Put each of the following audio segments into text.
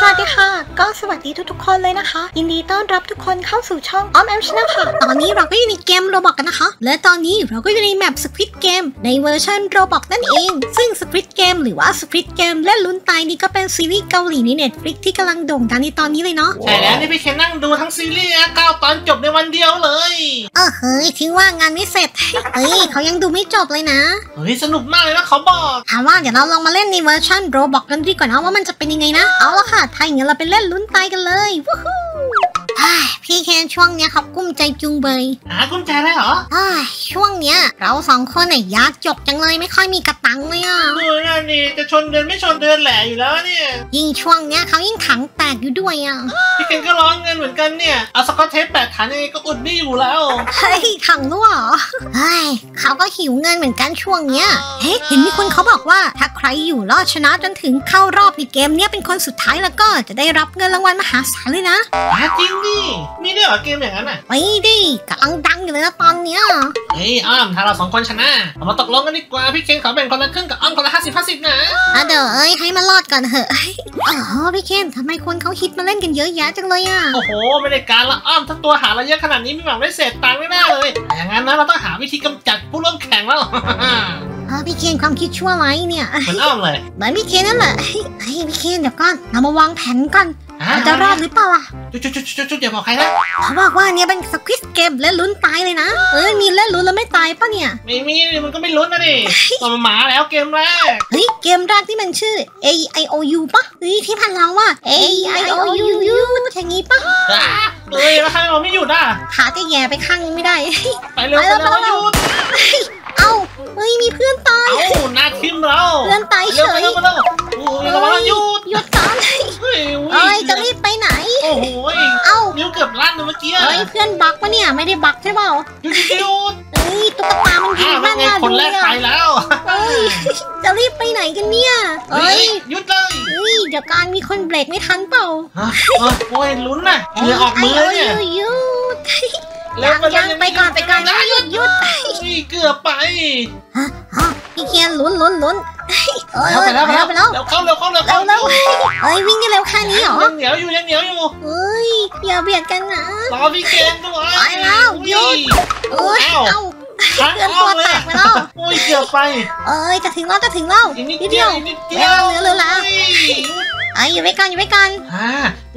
สวัสดีค่ะ ก็สวัสดีทุกๆคนเลยนะคะ ยินดีต้อนรับทุกคนเข้าสู่ช่องออมแอม Channel ค่ะ ตอนนี้เราก็อยู่ในเกม Roblox กันนะคะ และตอนนี้เราก็อยู่ใน map Squid Game ในเวอร์ชัน Roblox นั่นเอง ซึ่ง Squid Game หรือว่า Squid Game เล่นลุ้นตายนี่ก็เป็นซีรีส์เกาหลีใน Netflix ที่กำลังโด่งดังในตอนนี้เลยเนาะใช่แล้วนี่พี่เคนนั่งดูทั้งซีรีส์นะเก้าตอนจบในวันเดียวเลยเออเฮ้ยถึงว่างานไม่เสร็จเฮ้ยเขายังดูไม่จบเลยนะเฮ้ยสนุกมากเลยนะเขาบอกถามว่าเดี๋ยวเราลองมาเล่นในเวอร์ชัน Roblox กันดีกว่านะว่ามันจะเป็นยังไงนะเอาละค่ะถ้าอย่างนั้นเราไปเล่นลุ้นตายกันเลยวู้ฮู้ พี่แคนช่วงเนี้ยเขากุ้มใจจุงเบยหากุญแจได้เหรออ้ายช่วงเนี้ย เราสองคนน่ะยากจกจังเลยไม่ค่อยมีกระตังเลยอะดูนั่นนี่จะชนเดินไม่ชนเดินแหละอยู่แล้วเนี่ย ยิ่งช่วงเนี้ยเขายิ่งถังแตกอยู่ด้วยอะพี่เคนก็ร้อนเงินเหมือนกันเนี่ยเอาสกอตเทปแปะฐานยังไงก็อุดไม่อยู่แล้วเฮ้ยถังรั่วเหรอเฮ้ยเขาก็หิวเงินเหมือนกันช่วงเนี้ยเฮ้ยเห็นมีคนเขาบอกว่าถ้าใครอยู่รอดชนะจนถึงเข้ารอบในเกมเนี้ยเป็นคนสุดท้ายแล้วก็จะได้รับเงินรางวัลมหาศาลเลยนะหาจริงดิมีด้วยเหรอเกมอย่างนั้นอะไปดิกำลังดังอยู่เลยนะตอนเนี้ยเฮ้ยอ้อมถ้าเราสองคนชนะเรามาตกลงกันดีกว่าพี่เคนขอแบ่งคนละครึ่งกับอ้อมคนละห้าสิบห้าสิบนะอะเดี๋ยวเอ้ยให้มันรอดก่อนเถอะเฮ้ยอ๋อพี่เคนทำไมคนเขาฮิตมาเล่นกันเยอะแยะจังเลยอะโอ้โหไม่ได้การละอ้อมถ้าตัวหาเราเยอะขนาดนี้ไม่หวังได้เศษตังค์แน่ๆเลยอย่างนั้นนะเราต้องหาวิธีกำจัดผู้ร่วมแข่งแล้วอ๋อพี่เคนความคิดชั่วร้ายเนี่ยเหมือนอ้อมเลยเหมือนพี่เคนนั่นแหละเฮ้ยเฮ้ยพี่เคนเดี๋ยวก่อนเรามาวางแผนก่อน ฮะเราจะรอดหรือเปล่าล่ะจุดจุดจุดจุดจุดอย่าบอกใครนะเขาบอกว่าเนี่ยเป็นสควิสเกมเล่นลุ้นตายเลยนะ เอ้ยมีเล่นลุ้นแล้วไม่ตายปะเนี่ย ไม่มีมันก็ไม่ลุ้นนะดิตัวมันหมาแล้วเกมแรก เฮ้ยเกมแรกที่มันชื่อ A I O U ปะเฮ้ยที่พันเราว่า A I O U U อย่างงี้ปะอะเอ้ยแล้วทำไมเราไม่หยุดอะขาจะแย่ไปข้างนึงไม่ได้ ไปเร็วไปเร็วไปแล้วหยุดเอ้าเฮ้ยมีเพื่อนตายเอ้าหน้าทิมเราเพื่อนตายไปเฉเร็วยไปเร็วไปเร็วโอ้ยระวังนะหยุดหยุดก่อนเฮ้ย เอ้ยจะรีบไปไหน โอ้โหเอ้านิ้วเกือบลั่นเลยเมื่อกี้เอ้ยเพื่อนบักปะเนี่ยไม่ได้บักใช่เปล่าหยุดหยุดหยุดเอ้ยตุ๊กตามันยิอ่างเป็แม่นนไงน่าคดูนแรกเลยไปอะแล้วเอ้ยจะรีบไปไหนกันเนี่ยเฮ้เอ้ยยหยุดเลยเฮ้ยเดี๋ยวการมีคนเบรกไม่ทันเปล่าฮะเออโอ้ยลุ้นน่ะเหงื่อออกมือเลยเนี่ยหยุดห ยุดเร็วยังยังไปก่อนไปก่อนนะหยุดหยุดนี่เกือบไปฮะฮะพี่เคียนลุ้นลุ้นลุ้นเอ้ยไปแล้วไปแล้วไปแล้วเร็วเข้าเร็วเข้าเร็วเร็เข้าวเร็วเอ้ยวิ่งได้เร็วแค่นี้เหรอยังเหนียวอยู่ยังเหนียวอยู่เอ้ยอย่าเบียดกันนะรอพี่เกมด้วยไปแล้วหยุดเอ้ยอ้าวเอ้าค้างเพื่อนอ้ตัอวมเลแตยกไปแล้วโอ้ยเกือบไป เอ้ยจะถึงแล้วจะถึงแล้วอีกนิดนิดเดีเดียยววอีกนิดเดียวเหลือเหลือเหลือ ไอ้ยอยู่ไว้กันอยู่ไว้กันอ่า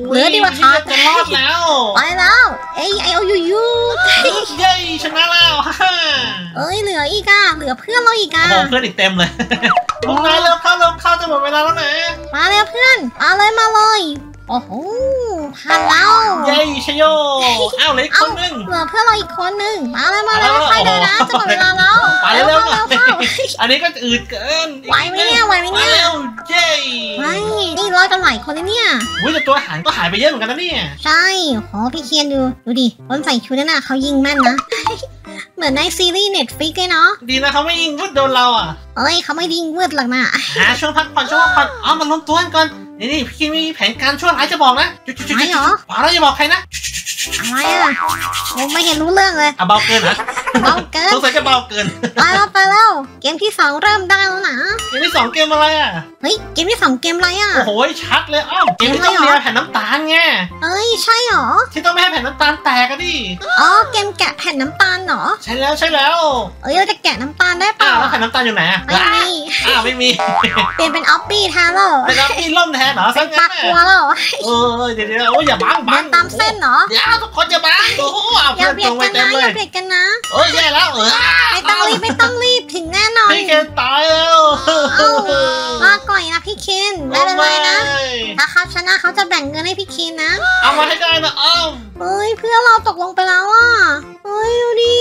เหลือดีกว่าขาดจะรอดแล้ว ไปแล้วเอ้ยไอเอาอยู่อยู่เย้ชนะแล้วฮ่าฮ่าเอ้ยเหลืออีกอะเหลือเพื่อนเราอีกอะโอ้โหเพื่อนอีกเต็มเลยพวกนายเร็วเข้าเร็วเข้าจะหมดเวลาแล้วนะมาเลยเพื่อนมาเลยมาเลยโอ้โห ผ่านแล้วเย้ชโยอ้าวเหลืออีกคเอ้านนึงเหลือเพื่อนเราอีกคนหนึ่งมาเลยมาเลยเอาแล้วค่อยๆเดินนะจะหมดเวลาแล้วไปเร็วเร็วๆหน่เข้าอยเร็วเข้าอันนี้ก็อืดเกินไหวไหมเนี่ยไหวไหมเนี่ยาเร็วเย้ไม่นี่รอดกันหลายคนเลยเนี่ยอุ้ยแต่ตัวหางก็หายไปเยอะเหมือนกันนะเนี่ยใช่โหพี่เคียนดูดูดิคนใส่ชุดนั่นน่ะเขายิงแม่นนะเหมือนในซีรีส์ Netflix เลยเนาะดีนะเขาไม่ยิงวุดโดนเราอะเอ้ยเขาไม่ยิงเวืดหรอกนะหาช่วงพักผ่อนช่วงพักผ่อนเอามารวมตัวกันก่อน นี่นี่พี่เคนมีแผนการช่วงไหนจะบอกนะจุดจุดจุดจุดบอกแล้วอย่าบอกใครนะอะไรอะผมไม่เห็นรู้เรื่องเลยอะเบาเกินเหรอเบาเกินสงสัยจะเบาเกินไปแล้วไปแล้วเกมที่สองเริ่มได้แล้วนะเกมที่สองเกมอะไรอะ เฮ้ยเกมที่สองเกมอะไรอะ โอ้โหชัดเลยอ้อมเกมที่ต้องเลียแผ่นน้ำตาลไงเอ้ยใช่เหรอ ที่ต้องไม่ให้แผ่นน้ำตาลแตกกันดิอ๋อเกมแกะแผ่นน้ำตาลเหรอ ใช่แล้วใช่แล้ว เอ้ยเราจะแกะน้ำตาลได้เปอ้าล่าวแล้วแผ่นน้ำตาลอยู่ไหนอะไม่มีอ้าวไม่มี เปลี่ยนเป็นออฟปี้แทนแล้วเป็นน้ำพี่ล่มแทนเหรอเป็สันกปลางั้นกลัวน่ะแล้วเออเดี๋ยวเดี๋ยวโอ้ยอย่าบังเดิบังนตามเส้นเหรอเดี๋ยวทุกคนอย่าบังโอ้โหเอาอย่าเพื่อนเบีตยรดงไปกันนะอย่าเต็มเลยเบียดกันนะโอ้ยแย่แล้วเออไม่ต้องรีบไม่ต้องรีบถึงแน่นอนพี่เคนตายแล้วลาก่อยนะพี่เคนไม่เป็นไรนะ ถ้าเขาชนะเขาจะแบ่งเงินให้พี่เคนนะ เอามาให้ได้นะอ้อมเฮ้ยเพื่อนเราตกลงไปแล้วอะเฮ้ยดูดิ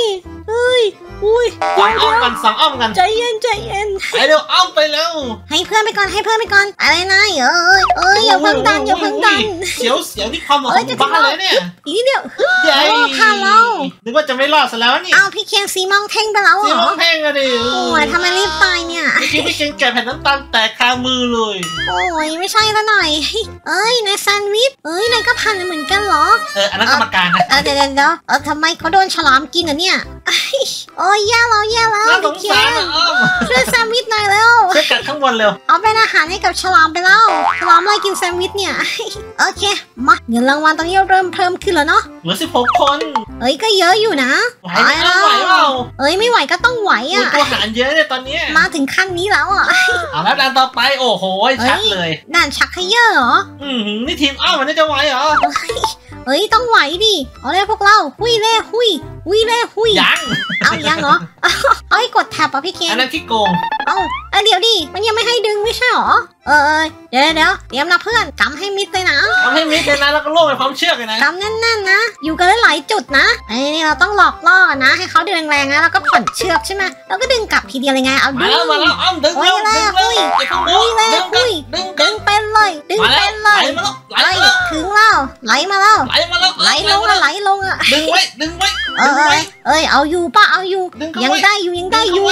เฮ้ยอุ้ยสองอ้อมกันสองอ้อมกันใจเย็นใจเย็นไปเร็วอ้อมไปเร็วให้เพื่อนไปก่อนให้เพื่อนไปก่อนอะไรนะเอ้ยเอ้ยอย่าเพิ่งดันอย่าเพิ่งดันเสียวเสียวที่ความหมอเอ้ขยองจะบ้านเลยเนี่ยอีกนิดเดียวใหญ่โอ้ผ่านแล้วนึกว่าจะไม่รอดซะแล้วนี่เอาพี่เคนซีมองเท่งไปแล้วเหซีรมอองแพงอะดิโอ้ยทำไมรีบตายเนี่ยเมื่อ กี้พี่เคนแกะแผ่นน้ำตาลแตกคามือเลย โอ้ยไม่ใช่ละหน่อย เอ้ยนายแซนด์วิชเอ้ยนายก็พันเหมือนกันเหรอ เอออันนั้นกรรมการนะ เออเดี๋ยวเดี๋ยวเดี๋ยวเออทำไมเขาโดนฉลามกินอะเนี่ย โอ้ยแย่แล้วแย่แล้วน่าสพี่งเคนสารนะอ้อมช่วยแซนด์วิชหน่อยเร็วช่วยกัดข้างบนเร็วเอาเป็นอาหารให้กับฉลามไปแล้วฉลามอะไรกินแซนด์วิชเนี่ยโอเคมาเงินรางวัลตอนนี้เริ่มเพิ่มขึ้นแล้วเนาะเหลือสิบหกคนเอ้ยก็เยอะอยู่นะไหวไหมอ้อมไหวเปล่าเอ้ยไม่ไหวก็ต้องไหวอุ้ยอะตัวหารเยอะเนี่ยตอนเนี้ยมาถึงขั้นนี้แล้วอะเอาแล้วดันต่อไปโอ้โหชัดเลยด่านชักเขยอเหรออืมนี่ทีมอ้อมมันน่าจะไหวเหรอ เอ้ยต้องไหวดิเอาเลยพวกเราหุยเล่หุยหุยเล่หุยยังเอายังเหรอเอาให้กดแท็บอะพี่เคนอันนั้นที่โกงเอาเอ้ยเดี๋ยวดิมันยังไม่ให้ดึงไม่ใช่หรอเออเออเดี๋ยวเดี๋ยวเตรียมนะเพื่อนกำให้มิดเลยนะทำให้มิดเลยนะแล้วก็โล่งไปพร้อมเชือกเลยนะกำแน่นๆนะ อยู่กันหลายๆจุดนะไอ้นี่เราต้องหลอกล่อกันนะ ให้เขาดึงแรงๆนะแล้วก็ผ่อนเชือกใช่ไหมแล้วก็ดึงกลับทีเดียวเลยไงเอามาดึงแล้วมาแล้วอ้อมดึงเร็วโอ้ดึยงแม่เร็วอุ้ยอย่าเพิ่งอุ้ยแม่ดึงอุ้ยดึงดึงเป็นเลยดึงมาแล้เป็วนเลไหลยมาแล้วไหลไล่มาแล้วถึงแล้วไหลมาแล้วไหลมาแล้วไหลลงอะไหลลงอะดึงไว้ดึงไว้เอดึองเอไว้ยเอ้ยเอาอยู่ป่ะเอาอยู่ดึงเข้ายังไว้ได้อยู่ยังได้อยู่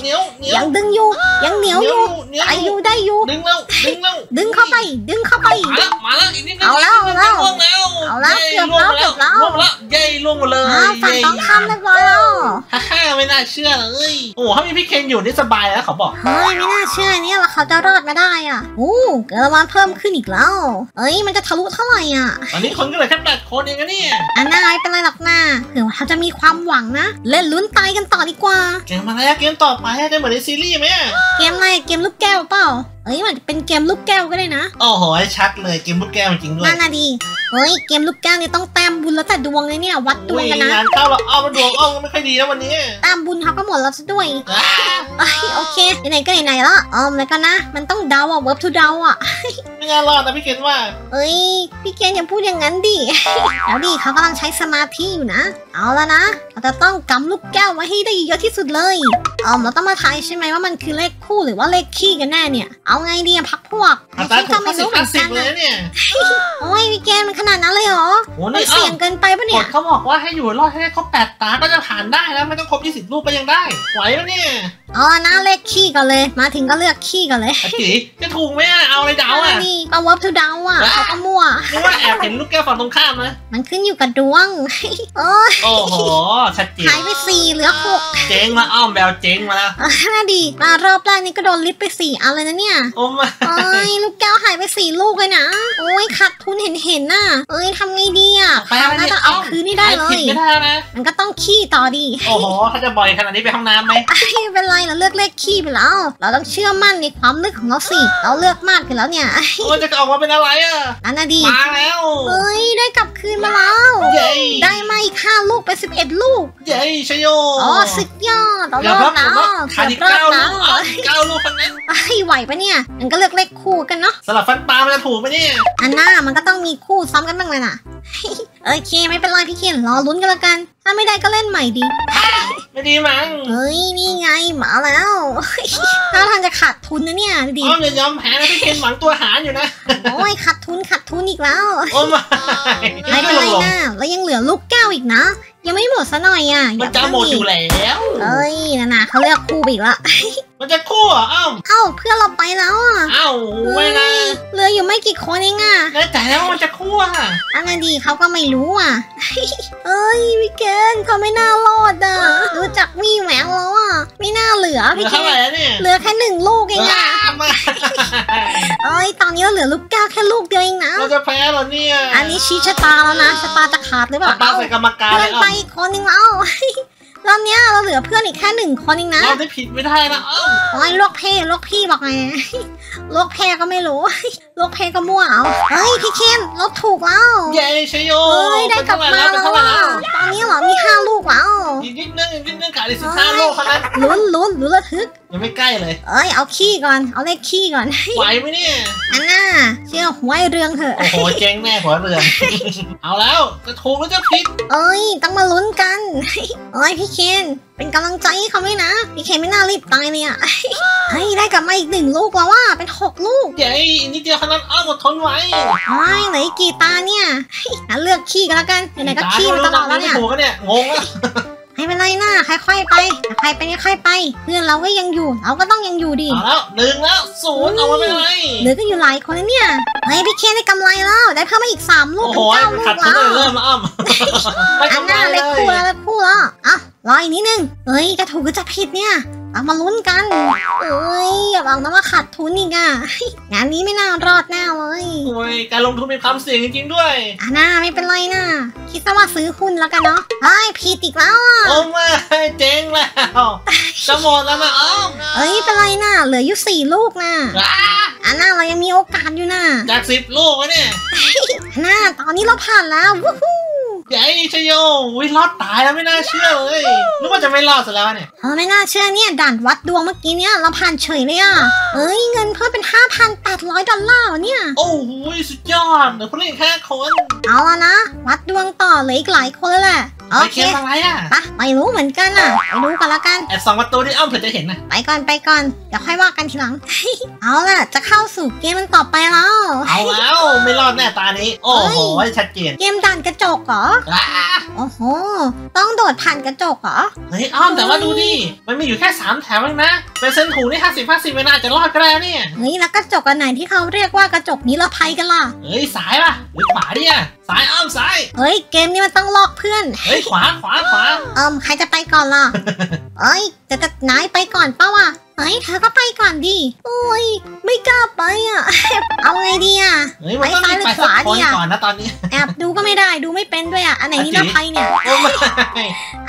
เหนียวเหนียวยังดึงอยู่ยังเหนียวอยู่เหนียวไออยู่ได้อยู่ดึงเร็วดึงเร็วดึงเข้าไป ดึงเข้าไป มาแล้วมาแล้วอีกนิดนึงเอาแล้วเอาแล้วล่วงแล้วเอาแล้วย้เกือบแล้วล่วงเกือบแล้วล่วงแล้วเย้ล่วงหมดเลยอ้าวฝั่งเย้ต้องข้ามเรียบร้อยแล้วฮ่าฮ่าไม่น่าเชื่อเลยโอ้โหถ้ามีพี่เคนอยู่นี่สบายแล้วเขาบอกเฮ้ยไม่น่าเชื่อเนี่ยว่าเขาจะรอดมาได้อะโอ้เกิดรางวัลเพิ่มขึ้นอีกแล้วเอ้ยมันจะทะลุเท่าไหร่อะตอนนี้คนก็เหลือแค่แปดคนเองนะเนี่ยอันน่าไม่เป็นไรหรอกนะเผื่อว่าเขาจะมีความหวังนะ เล่นลุ้นตายกันต่อดีกว่าเกมมาแล้วเกมต่อไปจะเหมือนในซีรีส์ไหมอะเกมอะไรเกมลูกแก้วเปล่า เอ้ยมันเป็นเกมลูกแก้วก็ได้นะโอ้โหชัดเลยเกมลูกแก้วจริงๆด้วยน่าน่าดีเฮ้ยเกมลูกแก้วเนี่ยต้องแต้มบุญแล้วแต่ดวงเลยเนี่ยวัดดวงกันนะงานเข้าแล้วอ้อมมาดวงอ้อมก็ไม่ค่อยดีนะวันนี้แต้มบุญเขาก็หมดแล้วซะด้วยอ่าเอ้ยโอเคไหนๆก็ไหนๆแล้วออมแล้วกันนะ มันต้องเดาอะ verb to เดาอะไม่น่ารอดนะพี่เคนว่า เอ้ยพี่เกณฑ์อย่าพูดอย่างนั้นดิแล้วดิเขากำลังใช้สมาธิอยู่นะ เอาแล้วนะเราจะต้องกำลูกแก้วไว้ให้ได้เยอะที่สุดเลยออมเราต้องมาทายใช่ไหมว่ามันคือเลขคู่หรือว่าเลขขี้กันแน่เนี่ยเอาไงดีอะพักพวกอัตราถูกก็ไม่ห้าสิบรู้เหมืห้าอนสิบกันเลยอะนะเนี่ยโอ้ยพี่เกณฑ์มันขนาดนั้นเลยเหรอโอ้มันนี่อ้อเสี่ยงมเกินไปปะกเนี่ยฎเขาบอกว่าให้อยู่รอดให้ได้ครบแปดตาก็จะผ่านได้แล้วไม่ต้องครบยี่สิบลูกก็ยังได้ไหวไหมเนี่ยเอาละนะเลขขี้ก่อนเลย มาถึงก็เลือกขี้ก่อนเลยอาจิจะถูกไหมอะเอาอะไรเดาอะนี่ก็ verb to เดาอะเขาก็มั่วนึกว่าแอบเห็นลูกแก้วฝั่งตรงข้ามนะมันขึ้นอยู่กับดวงโอ้ยโอ้โหชัดเจนหายไปสี่เหลือหกเจ๊งมาอ้อมแบลเจ๊งมาแล้วอะน่าดีมารอบแรกนี่ก็โดนลิฟต์ไปสี่อันเลยนะเนี่ยโอ้มาเอ้ยลูกแก้วหายไปสี่ลูกเลยนะ โอ้ยขาดทุนเห็นเห็นๆน่ะ เอ้ยทำไงดีอะไปเขาอะไรน่าเนี่ยจะเอาคืนนี่ได้เลผิดยไม่ได้นะ มันก็ต้องขี้ต่อดี โอ้โหเขาจะบ่อยขนาดนี้ไปห้องน้ำไหมไอ้ยไม่เป็นไรเราเลือกเลขขี้ไปแล้ว เราต้องเชื่อมั่นในความลึกของเราสิ เราเลือกมากอยู่แล้วเนี่ยมันจะออกมาเป็นอะไรอะนั่นน่ะดีมาแล้วเอ้ยได้กลับคืนมาแล้วเย้ได้มาอีกห้าลูกเป็นสิบเอ็ดลูก เย้ชโยอ๋อสุดยอดเราเดี๋ยวเลิครักบผแล้มวว่าขาดอีกเลิเก้ากแล้ลูวกเอาอีกเก้าลูกคนนั้นไอ้ยไหวปะเนี่ยมันก็เลือกเลขคู่กันเนาะสลับฟันปลามันจะถูกไหมเนี่ยอันหน้ามันก็ต้องมีคู่ซ้ำกันบ้างเลยน่ะโอเคไม่เป็นไรพี่เคนรอลุ้นกันละกัน ถ้าไม่ได้ก็เล่นใหม่ดี ไม่ดีมั้งเฮ้ยนี่ไงมาแล้วถ้าทางจะขาดทุนนะเนี่ยดูดิอ้อมอย่ายอมแพ้นะพี่เคนหวังตัวหารอยู่นะโอ้ยขาดทุนขาดทุนอีกแล้วโอ้มาไม่เป็นไรนะแล้วยังเหลือลูกแก้วอีกนะยังไม่หมดซะหน่อยอะมันจะหมดอยู่แล้วเอ้ยนะนะเขาเลือกคู่ไปอีกละมันจะคู่เหรออ้อมเอ้าเพื่อนเราไปแล้วอะเอ้าไม่นะเหลืออยู่ไม่ กี่คนเองอะแน่ใจแล้วว่ามันจะคู่อะอันนั้นดีเขาก็ไม่รู้อะเอ้ยพี่เกนเขาไม่น่ารอดอะดูจากวี่แหววแล้วอะไม่น่าเหลือเหลืพี่อเกเท่าไหร่นแล้วเนี่ยเหลือแค่หนึ่งลูกเองอะอ้ามาเอ้ยตอนนี้เราเหลือลูกแก้วแค่ลูกเดียวเองนะเราจะแพ้เหรอเนี่ยอันนี้ชี้ชะตาแล้วนะชะตาจะขาดหรือเปล่าปลาเอ้าใส่กรรมการเพื่เลอนยอ้อไปมอีกคนนึงแล้ว รอบเนี้ยเราเหลือเพื่อนอีกแค่หนึ่งคนเองนะเราได้ผิดไม่ได้นะอ้อมโอ้ยโรคเพศโรคพี่บอกไง โรคแพ้ก็ไม่รู้โรคเพศก็มั่วเอาเฮ้ยพี่เคนลบถูกแล้ว เย้ชโยเฮ้ยได้กลับมาเป็นแล้วเท่าไหร่อะแล้วตอนนี้เหรอมีห้าลูกแล้วอีกนิดนึงอีกนิดนึงขาดอีกสิบห้าโลกเท่านั้นลุ้นลุ้นลุ้นระทึกยังไม่ใกล้เลยเอ้ยเอาขี้ก่อนเอาเลขขี้ก่อนไหวไหมเนี่ยอันน่าเชื่อหวยเรืองเถอะโอ้โหเจ๊งแน่หัวเรือนเอาแล้วจะถูกหรือจะผิดเอ้ยต้องมาลุ้นกันเอ้ยพี่เคนเป็นกำลังใจให้เขาไหมนะ พี่เคนไม่น่ารีบตายเลยอะเฮ้ยได้กลับมาอีกหนึ่งลูกแล้วว่าเป็นหกลูกเย้อีกนิดเดียวเท่านั้นอ้อมอดทนไว้โอ้ยเหลืออีกกี่ตาเนี่ยงั้นเลือกขี้กันแล้วกันไหนๆก็ขี้มาตลอดแล้วเนี่ยไม่ถูกกันเนี่ยงงแล้ว ไม่เป็นไรนะค่อยๆไปถ้าใครไปค่อยๆไป เพื่อนเราก็ยังอยู่ เราก็ต้องยังอยู่ดิเอาแล้วหนึ่งแล้วศูนย์เอามาไม่เป็นไรเหลือก็อยู่หลายคนแล้วเนี่ยเฮ้ยพี่เคนได้กำไรแล้วได้เพิ่มมาอีกสามลูโอ้กโหเป็นเก้าลูขัดกทุนแล้เลยวเริ่มแล้วอ้ำไม่อันกำหไรน้าเลเล็กคู่ยแล้วเล็กคู่แล้วอะรออีกนิดนึงเฮ้ยจะถูกหรือจะผิดเนี่ย เอามาลุ้นกัน เอ้ยอย่าบอกนะว่าขาดทุนอีกอะงานนี้ไม่น่ารอดแน่เลยโอ้ยการลงทุนมีความเสี่ยงจริงๆด้วยอะน่าไม่เป็นไรนะคิดซะว่าซื้อหุ้นแล้วกันเนาะไอ้ยผิดอีกแล้วอะโอ้ไม่เจ๊งแล้วจะหมดแล้วนะอ้อมเอ้ยเป็นไรนะเหลืออยู่สี่ลูกนะอ่าอะน่าเรายังมีโอกาสอยู่นะจากสิบลูกวะเนี่ยอะน่าตอนนี้เราผ่านแล้ววู้ฮู้ ใหญ่ชโยวิรอดตายแล้วไม่น่าเชื่อเลยนึกว่าจะไม่รอดซะแล้วเนี่ยเออไม่น่าเชื่อเนี่ยด่านวัดดวงเมื่อกี้เนี่ยเราผ่านเฉยเลยอะเอ้ยเงินเพิ่มเป็น 5,800 ดอลลาร์เนี่ย โอ้โหสุดยอดเหลือผู้เล่นแค่คนเอาละนะ วัดดวงต่อเหลยอีกหลายคนแล้วแหละ โอไปเคเกมอะไรอะปะไม่รู้เหมือนกันอะไปดูกันละกันแอบสองประตูที่อ้อมเผื่อจะเห็นนะไปก่อนไปก่อนเดี๋ยวค่อยว่ากันทีหลัง เอาล่ะ จะเข้าสู่เกมมันต่อไปแล้วเอาแล้วไม่รอดแน่ตานี้ โอ้โหชัดเจนเกมด่านกระจกเหรออ่าโอ้โหต้องโดดผ่านกระจกเหรอเฮ้ยอ้อมแต่ว่าดูดิมันมีอยู่แค่สามแถวเองนะเป็นเส้นถูนี่ห้าสิบห้าสิบเวลาจะรอดก็ได้เนี่ยเฮ้ยแล้วกระจกอันไหนที่เขาเรียกว่ากระจกนิรภัยกันล่ะเฮ้ยสายป่ะหรือขวาดิอะสายอ้อมสายเฮ้ยเกมนี้มันต้องลอกเพื่อนเฮ้ยขวาขวาขวาเอิมใครจะไปก่อนล่ะ เอ้ยจะจะนายไปก่อนเป้าวะเฮ้ยเธอก็ไปก่อนดิโอ้ยไม่กล้าไปอะ เอาไงดีอะเฮ้ยมันต้องมีไปสักคนก่อนนะตอนนี้ แอบดูก็ไม่ได้ดูไม่เป็นด้วยอะอันไหนนิรภัยเนี่ย โอ้ไม่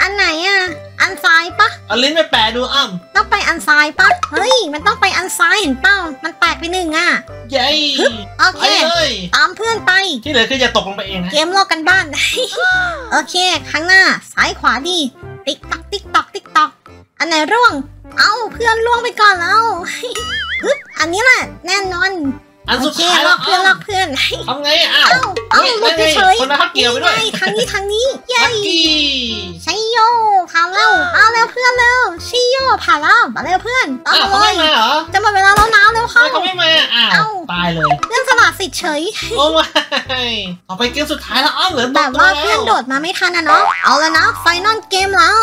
อันไหนอะอันซ้ายปะเอาลิ้นไปแปะดูอ้ำต้องไปอันซ้ายปะเฮ้ย มันต้องไปอันซ้ายเห็นเป้ามันแตกไปหนึ่งอะเย้โอเค ไปเลยตามเพื่อนไป ที่เหลือคืออย่าตกลงไปเองนะเกมลอกการบ้าน โอเคข้างหน้า ซ้ายขวาดี ติ๊กตอกติ๊กตอกติ๊กตอก อันไหนร่วง เอ้าเพื่อนร่วงไปก่อนแล้วฮึบอันนี้แหละแน่นอนอันสุดท้ายแล้วโอเคลอกเพื่อนลอกเพื่อนทำไงอ้าวเอ้าเอ้าเฮ้ยหลุดไปไม่ไม่เฉยคนนั้นเขาเกี่ยวไปด้วยนี่งทางนี้ทางนี้เย้ลักกี้ใช่โยผ่านแล้วเอาเร็วเพื่อนเร็วชิโย ผ่านแล้วมาเร็วเพื่อนตามอ้าวมาเขาเลไม่ยมาเหรอจะหมดเวลาแล้วนะเร็วทำเข้าไมเขาไม่มาอ้าวเอ้าตายเลยเรื่องสละสิทธิ์เฉยโอ้ไม่ต่อไปเกมสุดท้ายแล้วอ้อมเหลือแบตัวบตัวว่าแล้เพื่อนวโดดมาไม่ทันนะเนาะเอาแล้วนะไฟนอลเกมแล้ว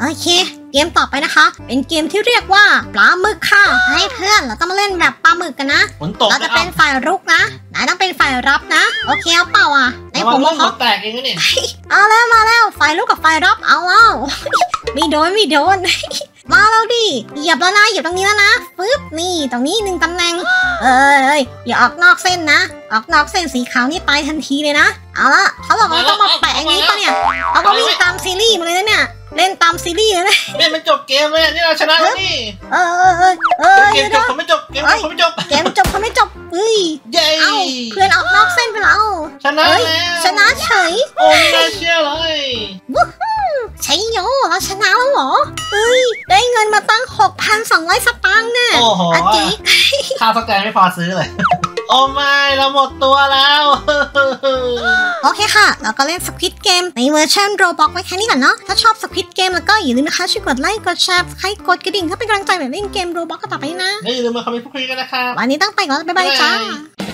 โอเคเกมต่อไปนะคะ เป็นเกมที่เรียกว่าปลาหมึกค่ะให้เพื่อนเราต้องมาเล่นแบบปลาหมึกกันนะฝนตกเราจะเป็นฝ่ายรุกนะนายต้องเป็นฝ่ายรับนะ โอเคเอาเปล่าอะในในผผมมว่าหัเขาวแตกเองนะเนี่ยเอาแล้วมาแล้วฝ่ายรุกกับฝ่ายรับเอาแล้วไม่โดนไม่โดน มาแล้วดิเหยียบแล้วนะเหยียบตรงนี้แล้วนะปึ๊บนี่ตรงนี้หนึ่งตำแหน่งเอ้ยเอยอย่าออกนอกเส้นนะ ออกนอกเส้นสีขาวนี่ตายทันทีเลยนะ เอาละเขาบอกว่าต้องมาแปะอย่างนี้ปะเนี่ยเราก็วิ่งตามซีรีส์มาเลยนะเนี่ย เล่นตามซีรีส์เลยนะเนี่ยมันจบเกมเลยนี่เราชนะแล้วนี่เออเออเออเออเกมจบผมไม่จบเกมจบผมไม่จบเกมจบเขาไม่จบเฮ้ยเย้เอ้าเพื่อนออกนอกเส้นไปแล้วชนะเอ้ยแล้วชนะเฉยโอ้ไม่น่าเชื่อเลยใช่โยเราชนะแล้วเหรอเฮ้ยได้เงินมาตั้ง 6,200 สตางค์เนี่ยโอ้โหอาจิข้าวสแกนไม่พอซื้อเลย โอ้ไม่เราหมดตัวแล้ว โอเคค่ะ เราก็เล่น Squid Game ในเวอร์ชัน Roblox ไว้แค่นี้ก่อนเนาะ ถ้าชอบ Squid Game แล้วก็อย่าลืมนะคะช่วยกดไลค์กดแชร์ใครกดกระดิ่งถ้าเป็นกำลังใจแบบเล่นเกม Roblox ก็ต่อไปนะ อย่าลืมมาคอมเมนต์พูดคุยกันนะครับวันนี้ต้องไปก่อนแล้วบ๊ายบายจ้าบ๊ายบาย